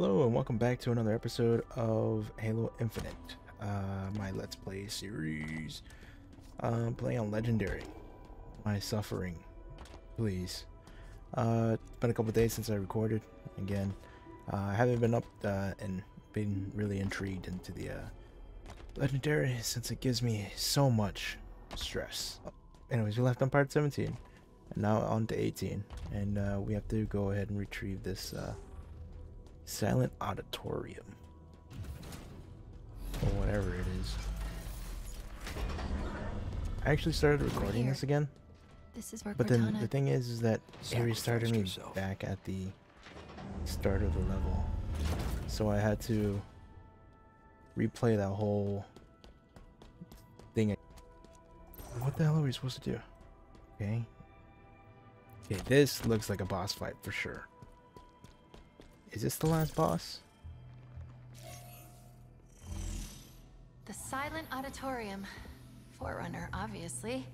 Hello and welcome back to another episode of Halo Infinite, uh, my Let's Play series. I'm playing on Legendary. My suffering, please. Uh, it's been a couple days since I recorded again. Uh, I haven't been up uh, and been really intrigued into the uh, Legendary since it gives me so much stress. Anyways, we left on part 17 and now on to 18 and uh, we have to go ahead and retrieve this uh, Silent Auditorium. Or whatever it is. I actually started recording this again, This is where but then the thing is, is that it restarted me yourself. back at the start of the level. So I had to replay that whole thing. What the hell are we supposed to do? Okay. Okay, this looks like a boss fight for sure. Is this the last boss? The Silent Auditorium. Forerunner, obviously.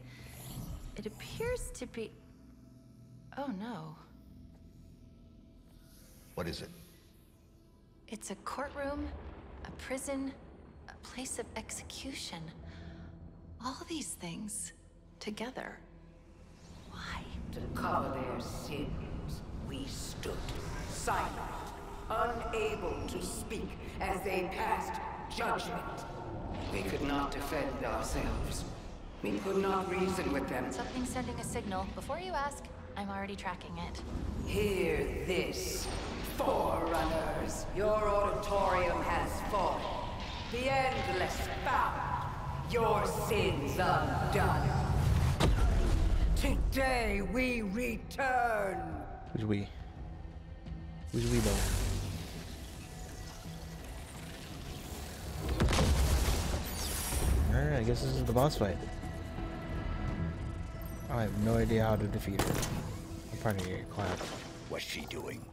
It appears to be. Oh no. What is it? It's a courtroom, a prison, a place of execution. All these things together. Why? To cover their sins, we stood silent, unable to speak as they passed judgment. We could not defend ourselves. We could not reason with them. Something sending a signal. Before you ask, I'm already tracking it. Hear this, Forerunners. Your auditorium has fallen. The endless found. Your sins undone. Today we return. Who's we? Who's we though? Alright, I guess this is the boss fight. I have no idea how to defeat her. I'm probably gonna get clapped. What's she doing?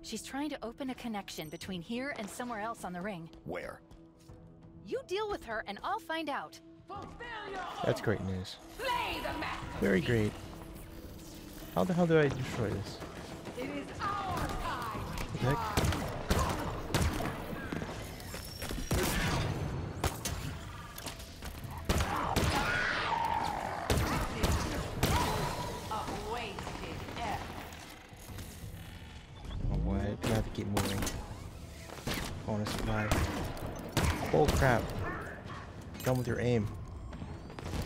She's trying to open a connection between here and somewhere else on the ring. Where? You deal with her and I'll find out. That's great news. Slay the. Very great. How the hell do I destroy this? It is our time. What the heck? A wasted effort. Oh boy, I have to keep moving. I want to survive. Oh crap. Done with your aim.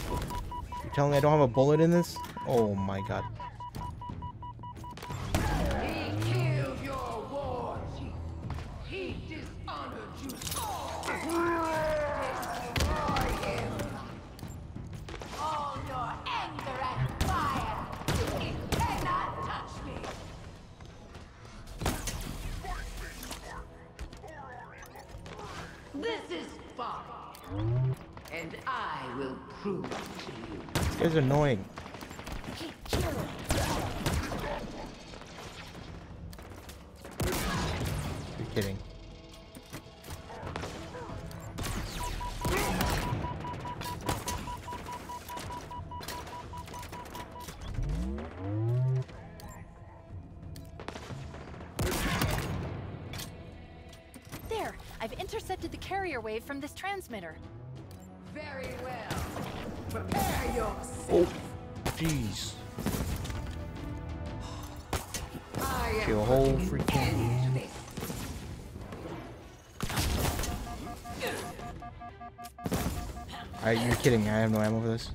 You're telling me I don't have a bullet in this? Oh my god. Guy's annoying. You're kidding. There! I've intercepted the carrier wave from this transmitter. Kill a whole freaking- to you're kidding. I have no ammo for this.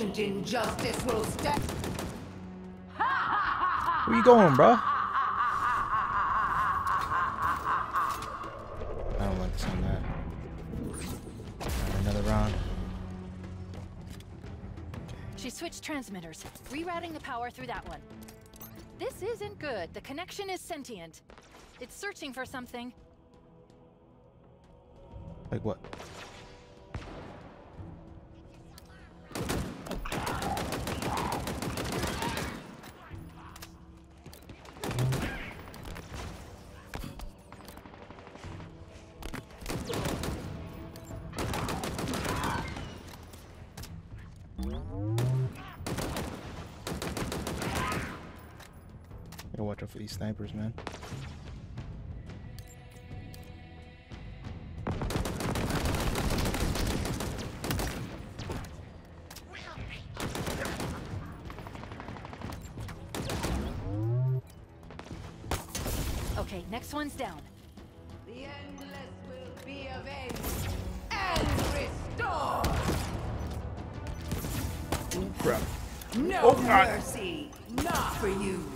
Ancient injustice will stand. Where you going, bro? I don't like the sound of that. Alright, Another round. She switched transmitters, rerouting the power through that one. This isn't good. The connection is sentient. It's searching for something. Like what? These snipers, man. Okay, next one's down. The endless will be avenged and restored. Crap. No Oh, mercy, not for you.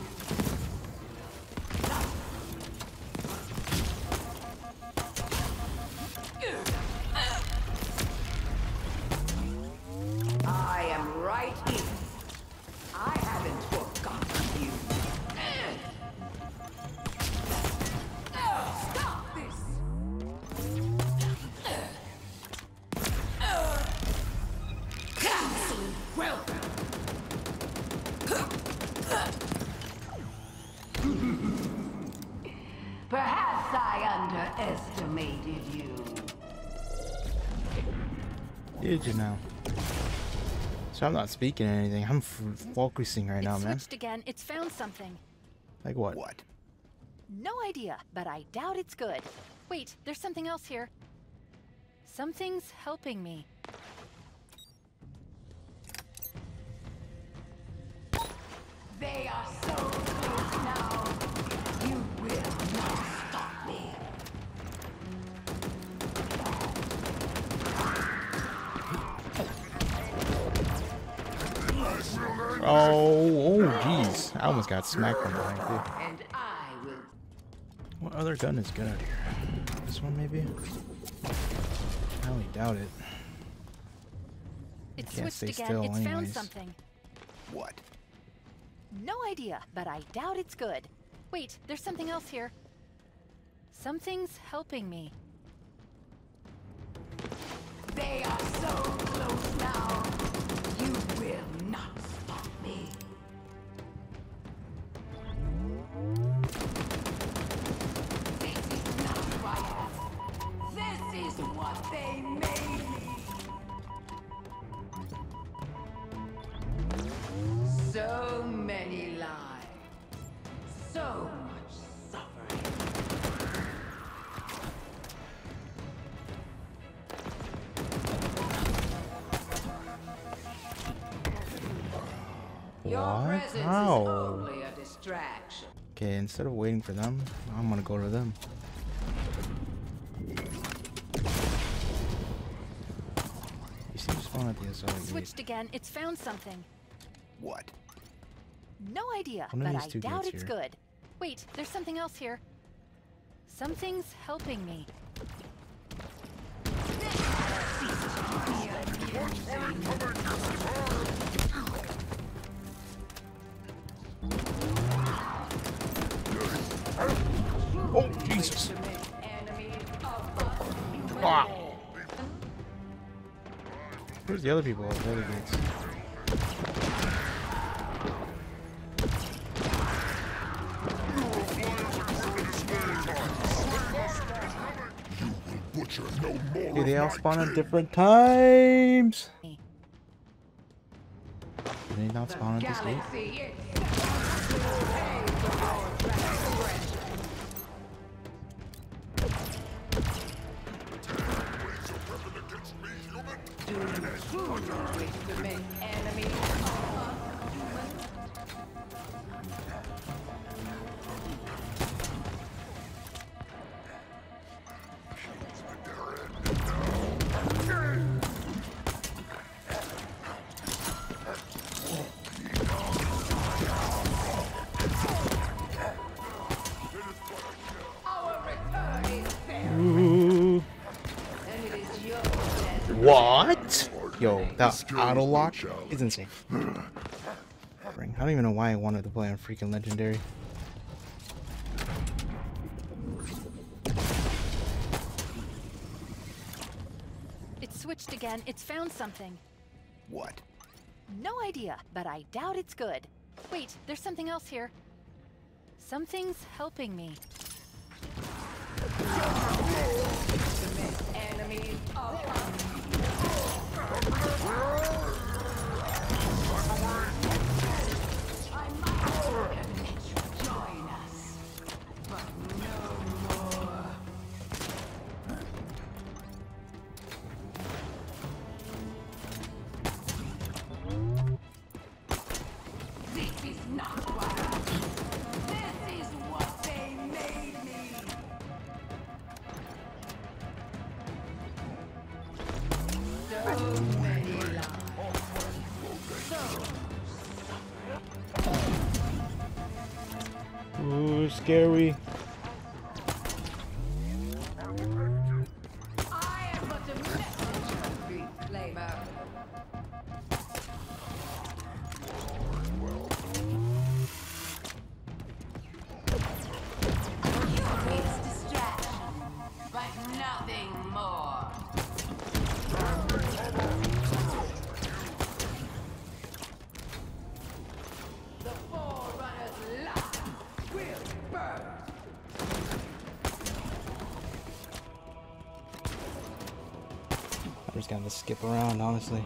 Perhaps I underestimated you. Did you know? So I'm not speaking anything. I'm focusing right It now, man. switched again. It's found something. Like what? What? No idea, but I doubt it's good. Wait, there's something else here. Something's helping me. They are so close now. Oh, oh, jeez. I almost got smacked from behind too. And I will What other gun is good out here? This one maybe? I only doubt it. It can't switched stay again. still it's found something. What? No idea, but I doubt it's good. Wait, there's something else here. Something's helping me. They are so close They made so many lives. So much suffering. Your What? presence is How? only a distraction. Okay, instead of waiting for them, I'm gonna go to them. You seem to spawn at the SR. Switched again. It's found something. What? No idea, One but I doubt it's here. good. Wait, there's something else here. Something's helping me. Oh, Jesus. Ah. Where's the other people at the other gates? Dude, they all spawn at different times. Did they not spawn at this gate? Yo, that auto lock is insane. I don't even know why I wanted to play on freaking legendary. It switched again. It's found something. What? No idea, but I doubt it's good. Wait, there's something else here. Something's helping me. Enemies join just gonna skip around, honestly.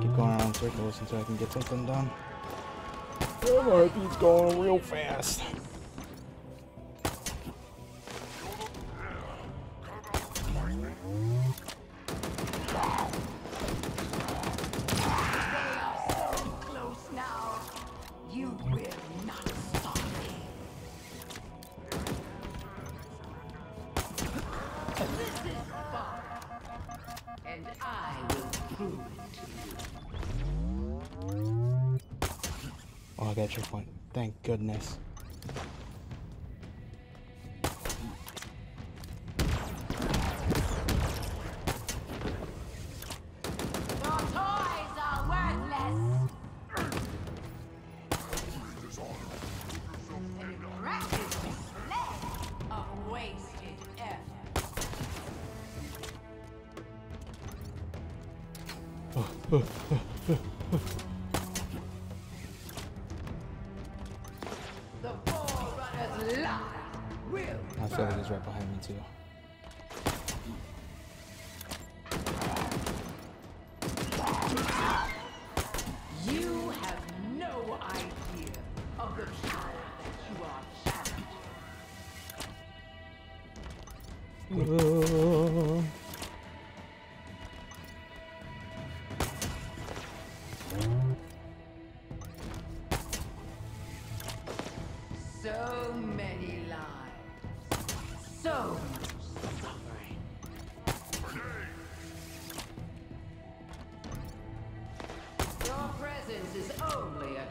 Keep going around in circles until I can get something done. Oh, heartbeat's going real fast. The light will I feel like he's right behind me too.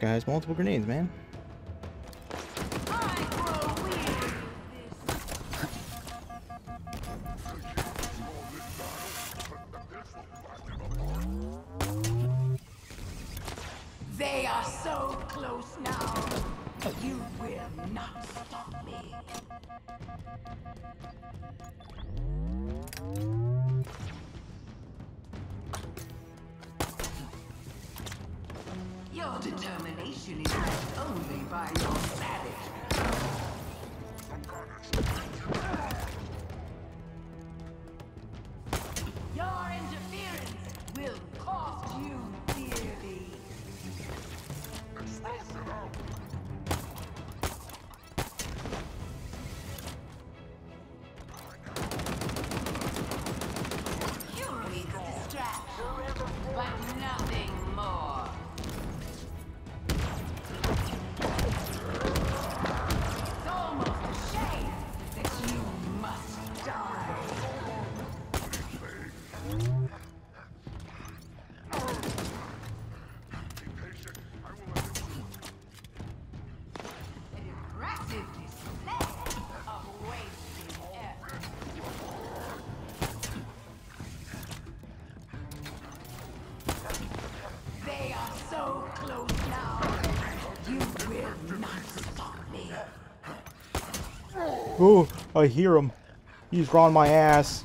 This guy has multiple grenades, man. They are so close now. You will not stop me. Your determination is only by your Oh, I hear him. He's on my ass.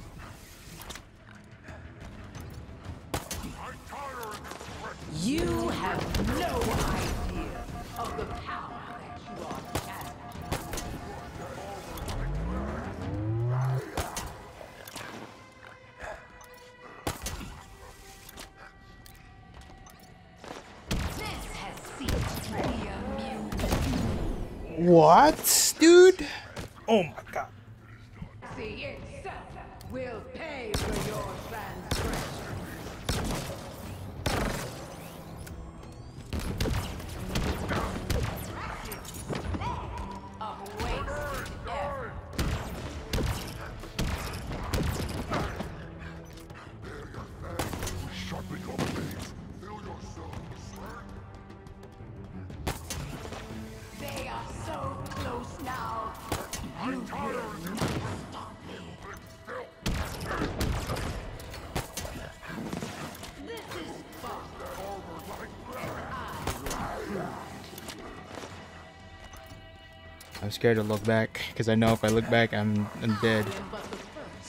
I'm scared to look back because I know if I look back, I'm, I'm dead. I am but the first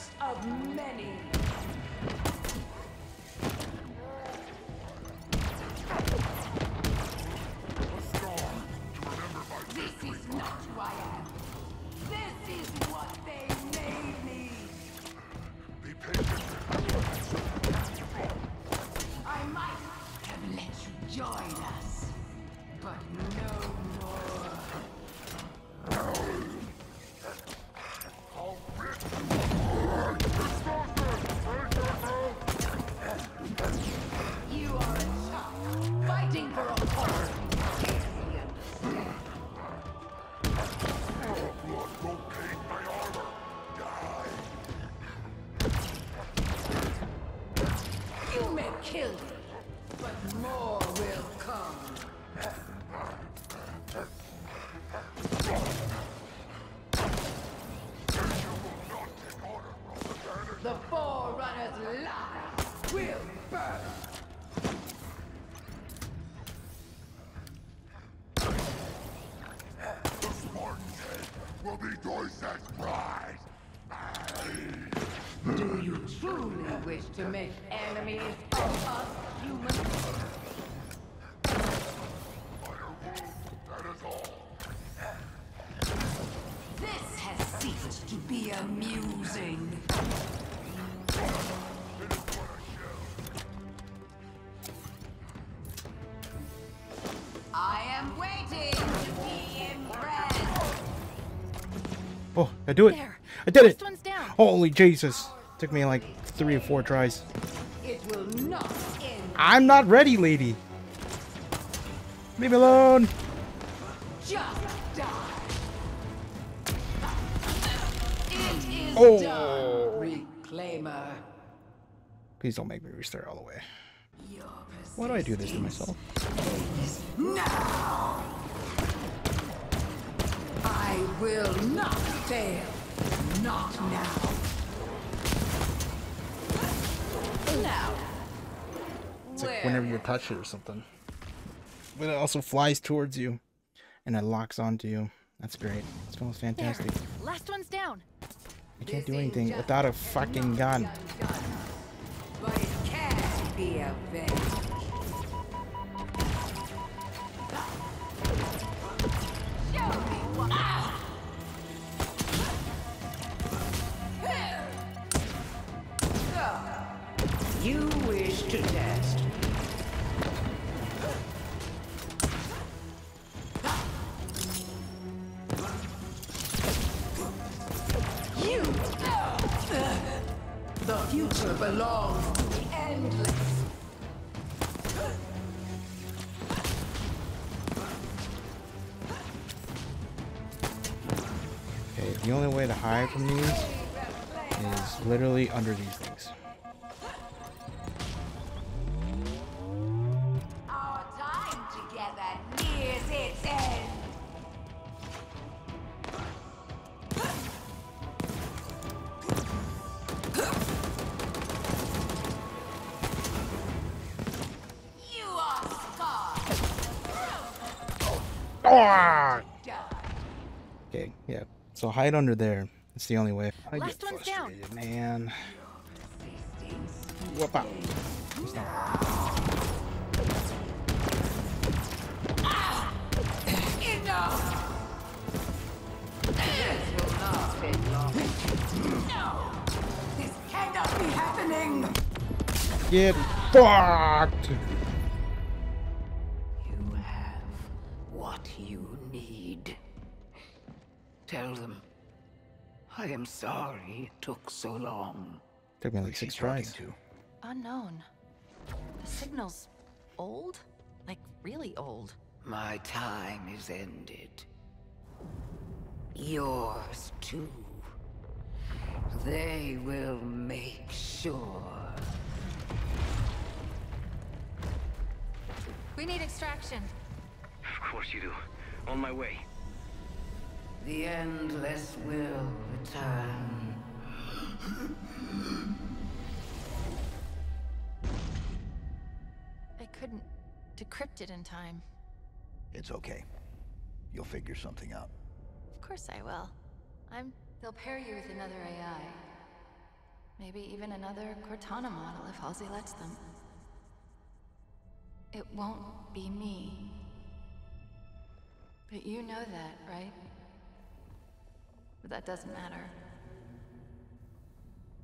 This has ceased to be amusing. I am waiting to be impressed. Oh, I do it. There. I did it. One's down. Holy Jesus. Took me like three or four tries. I'm not ready, lady. Leave me alone. Just die. It is Oh. done, Reclaimer. Please don't make me restart all the way. Why do I do this to myself? Now! I will not fail. Not now. Now. It's like whenever you touch it or something. But it also flies towards you and it locks onto you. That's great. It smells There. fantastic. Last one's down. I can't do anything without a fucking gun. Things. Our time together nears its end. You are scarred. Okay, yeah. So hide under there. It's the only way. I Last get one's down. man. Happening! Get fucked! You have what you need. Tell them. I am sorry it took so long. Took me like six tries. Unknown. The signal's old? Like, really old. My time is ended. Yours too. They will make sure. We need extraction. Of course you do. On my way. The endless will return. Decrypt it in time. It's okay. You'll figure something out. Of course I will. I'm. They'll pair you with another AI. Maybe even another Cortana model if Halsey lets them. It won't be me. But you know that, right? But that doesn't matter.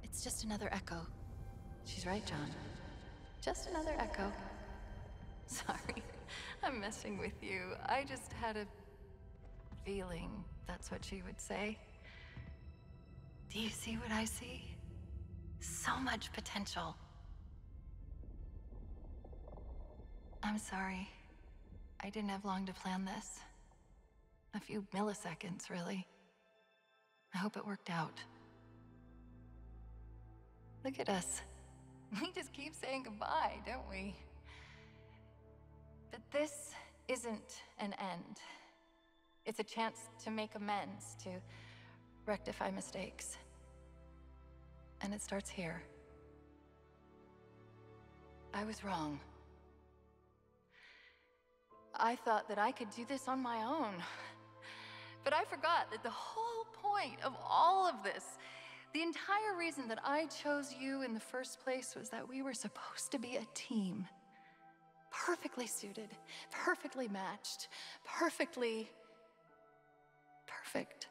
It's just another echo. She's right, John. Just another echo. Sorry, I'm messing with you. I just had a feeling that's what she would say. Do you see what I see? So much potential. I'm sorry. I didn't have long to plan this. A few milliseconds, really. I hope it worked out. Look at us. We just keep saying goodbye, don't we? But this isn't an end. It's a chance to make amends, to rectify mistakes. And it starts here. I was wrong. I thought that I could do this on my own. But I forgot that the whole point of all of this, the entire reason that I chose you in the first place was that we were supposed to be a team. Perfectly suited, perfectly matched, perfectly perfect.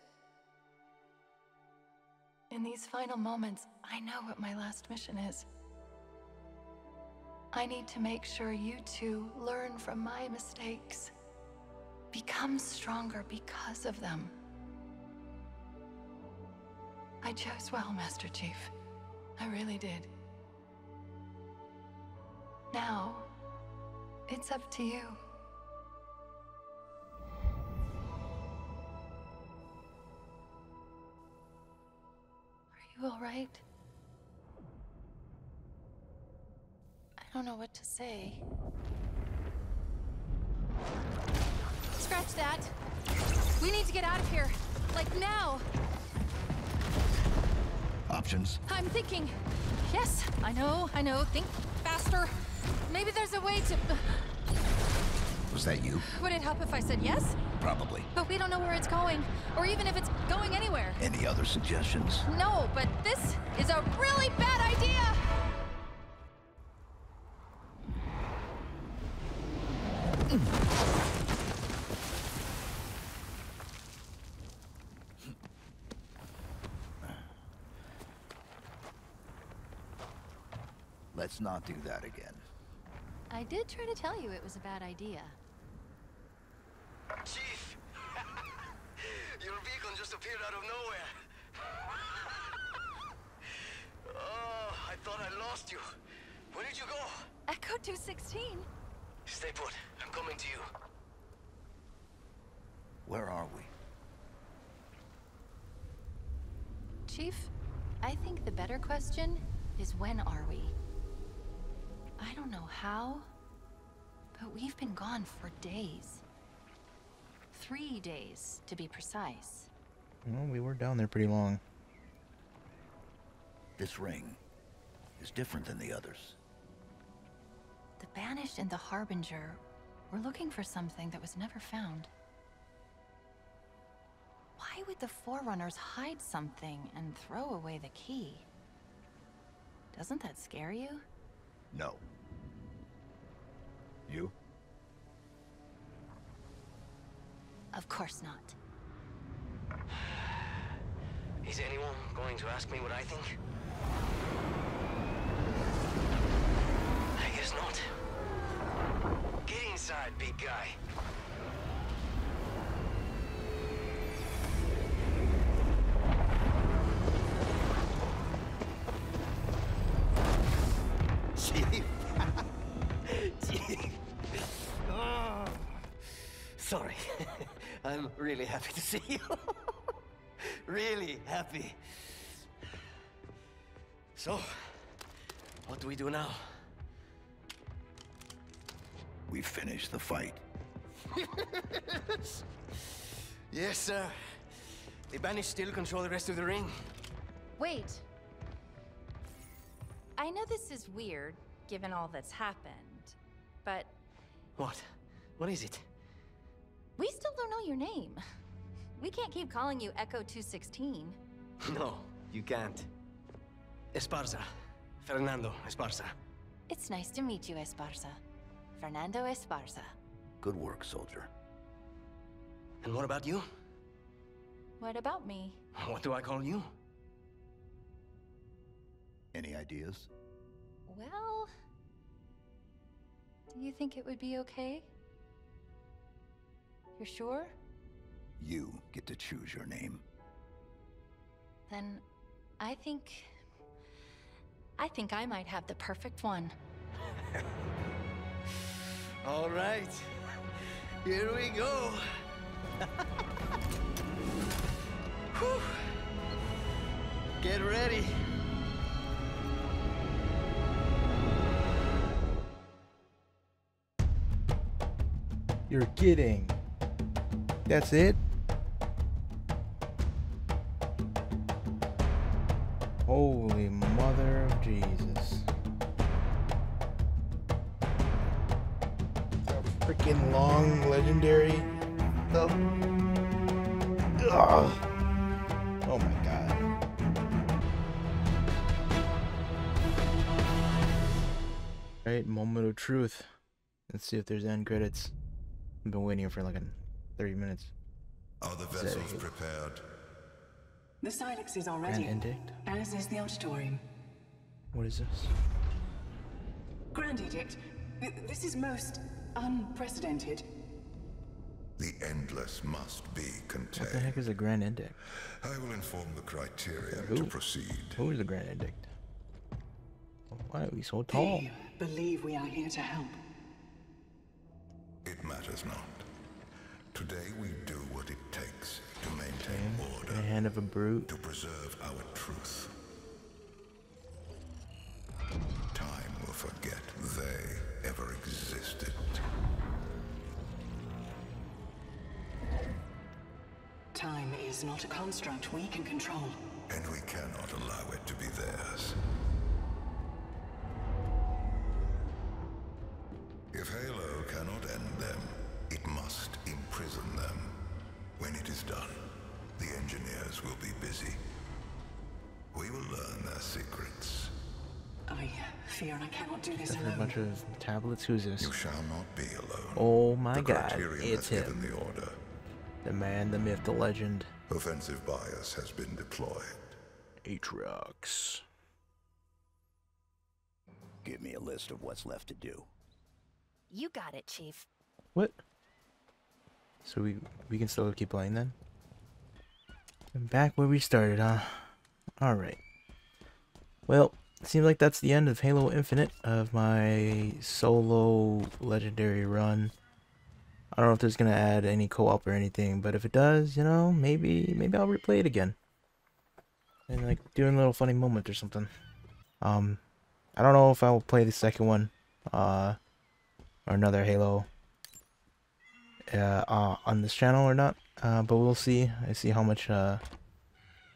In these final moments, I know what my last mission is. I need to make sure you two learn from my mistakes. Become stronger because of them. I chose well, Master Chief. I really did. Now, it's up to you. Are you all right? I don't know what to say. Scratch that. We need to get out of here. Like now. Options? I'm thinking. Yes, I know, I know. Think faster. Maybe there's a way to. Was that you? Would it help if I said yes? Probably. But we don't know where it's going, or even if it's going anywhere. Any other suggestions? No, but this is a really bad idea! Let's not do that again. I did try to tell you it was a bad idea. Chief! Your beacon just appeared out of nowhere. oh, I thought I lost you. Where did you go? Echo 216? Stay put. I'm coming to you. Where are we? Chief, I think the better question is when are we? I don't know how, but we've been gone for days. Three days, to be precise. Well, we were down there pretty long. This ring is different than the others. The Banished and the Harbinger were looking for something that was never found. Why would the Forerunners hide something and throw away the key? Doesn't that scare you? No. You? Of course not. Is anyone going to ask me what I think? I guess not. Get inside, big guy. Really happy to see you. really happy. So, what do we do now? We finish the fight. Yes, sir. The Banished still control the rest of the ring. Wait. I know this is weird, given all that's happened, but What? What is it? We still don't know your name. We can't keep calling you Echo 216. No, you can't. Esparza. Fernando Esparza. It's nice to meet you, Esparza. Fernando Esparza. Good work, soldier. And what about you? What about me? What do I call you? Any ideas? Well... Do you think it would be okay? You're sure? You get to choose your name. Then I think... I think I might have the perfect one. All right. Here we go. Get ready. You're kidding. That's it? Holy mother of Jesus. A freaking long legendary. Oh. Ugh. Oh my god. Right, moment of truth. Let's see if there's end credits. I've been waiting for like an 30 minutes. Are the vessels a- prepared? The Silex is already. Grand already, Edict? as is the auditorium. What is this? Grand Edict, this is most unprecedented. The endless must be contained. What the heck is a Grand Edict? I will inform the criteria to proceed. Who is the Grand Edict? Why are we so tall? They believe we are here to help. It matters not. Today we do what it takes to maintain In the hand of a brute. to preserve our truth. Time will forget they ever existed. Time is not a construct we can control. And we cannot allow it to be theirs. Of tablets. Who's this? You shall not be alone. Oh my the god, it's has given him. the order. The man, the myth, the legend. Offensive bias has been deployed. Atriox. Give me a list of what's left to do. You got it, Chief. What? So we we can still keep playing then? And back where we started, huh? Alright. Well, seems like that's the end of Halo Infinite of my solo legendary run. I don't know if there's gonna add any co-op or anything, but if it does, you know, maybe maybe I'll replay it again. And like doing a little funny moment or something. Um I don't know if I will play the second one, uh or another Halo uh, uh on this channel or not. Uh but we'll see. I see how much uh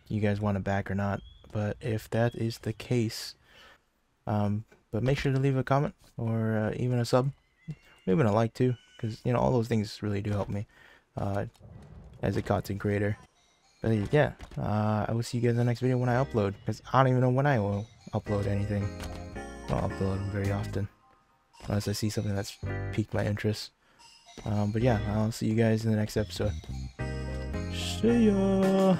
you guys want it back or not. But if that is the case, um but make sure to leave a comment or uh, even a sub, even a like too because you know all those things really do help me uh, as a content creator. But yeah, uh, I will see you guys in the next video when I upload because I don't even know when I will upload anything. I don't upload very often unless I see something that's piqued my interest. Um, but yeah, I'll see you guys in the next episode. See ya.